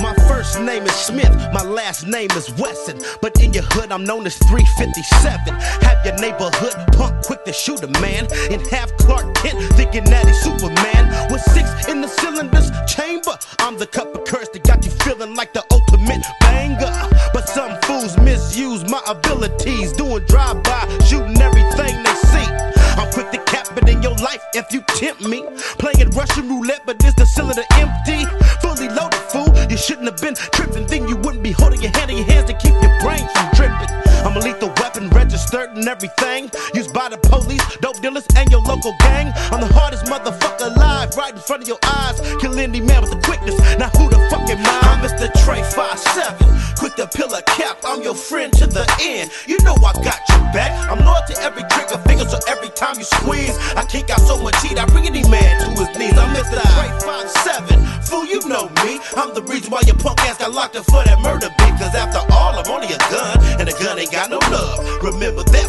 My first name is Smith, my last name is Wesson. But in your hood, I'm known as 357. Have your neighborhood punk quick to shoot a man. And have Clark Kent thinking that he's Superman. With six in the cylinders chamber, I'm the cup of curse that got you feeling like the ultimate banger. But some fools misuse my abilities, doing drive-by, shooting everything they see. I'm quick to cap it in your life if you tempt me. Playing Russian roulette, but is the cylinder empty? Fully loaded, fool. You shouldn't have been tripping. Then you wouldn't be holding your hand in your hands to keep your brain from dripping. I'm a lethal weapon, registered and everything. Used by the and gang. I'm the hardest motherfucker alive, right in front of your eyes. Kill any man with the quickness. Now who the fuck am I? I'm Mr. Trey 57. Quick to pill a cap, I'm your friend to the end. You know I got your back. I'm loyal to every trigger finger, so every time you squeeze, I kick out so much heat, I bring any man to his knees. I'm Mr. Trey 57. Fool, you know me. I'm the reason why your punk ass got locked up for that murder beat. Cause after all, I'm only a gun, and a gun ain't got no love. Remember that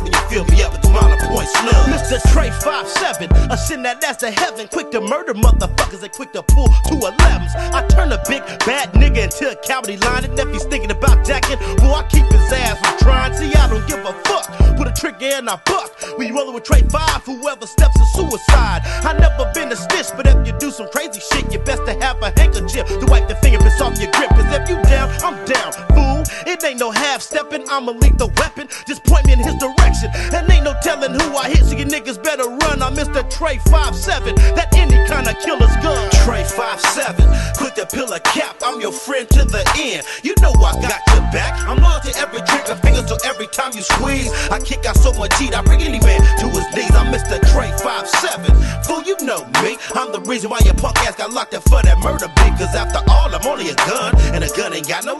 point slugs. Mr. Trey 57, a sin that that's to heaven. Quick to murder motherfuckers and quick to pull two 11s. I turn a big bad nigga into a cavity line. And if he's thinking about jacking, boy, I keep his ass from trying. See, I don't give a fuck. Put a trigger in a buck. We rollin' with Trey 5, whoever steps is suicide. I never been a snitch, but if you do some crazy shit, you best to have a handkerchief to wipe the fingerprints off your grip. Cause if you down, I'm down, fool. It ain't no half stepping, I'm a the weapon. Just point me in his direction. And ain't no telling who I hit, so you niggas better run. I'm Mr. Trey 5 7, that any kind of killer's gun. Trey 57, a cap, I'm your friend to the end. You know I got your back. I'm loyal to every trigger finger, so every time you squeeze, I kick out so much heat, I bring any man to his knees. I'm Mr. Trey 57, fool, you know me. I'm the reason why your punk ass got locked up for that murder beat. Cause after all, I'm only a gun, and a gun ain't got no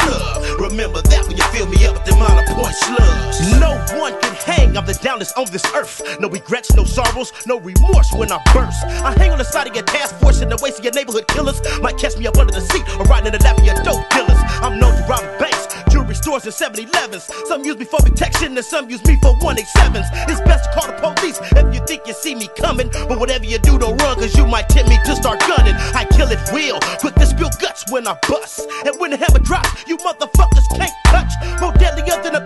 the downest on this earth. No regrets, no sorrows, no remorse when I burst. I hang on the side of your task force in the waist of your neighborhood killers. Might catch me up under the seat or riding in the lap of your dope dealers. I'm known to rob banks, jewelry stores, and 7 Elevens. Some use me for protection, and some use me for 187s. It's best to call the police if you think you see me coming. But whatever you do, don't run, cause you might tempt me to start gunning. I kill it real, quick to spill guts when I bust. And when the hammer drops, you motherfuckers can't touch. More deadlier than a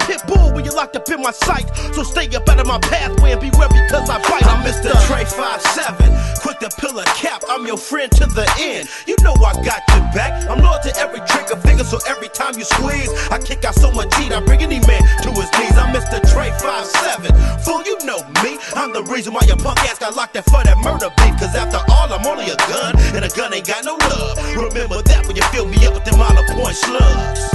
up in my sight. So stay up out of my pathway and be wary cause I bite. I'm Mr. Trey 57, quick to pill a cap, I'm your friend to the end. You know I got your back. I'm loyal to every trick trigger finger, so every time you squeeze, I kick out so much heat, I bring any man to his knees. I'm Mr. Trey 57, fool, you know me. I'm the reason why your punk ass got locked up for that murder beat. Cause after all, I'm only a gun, and a gun ain't got no love. Remember that when you fill me up with them hollow point slugs.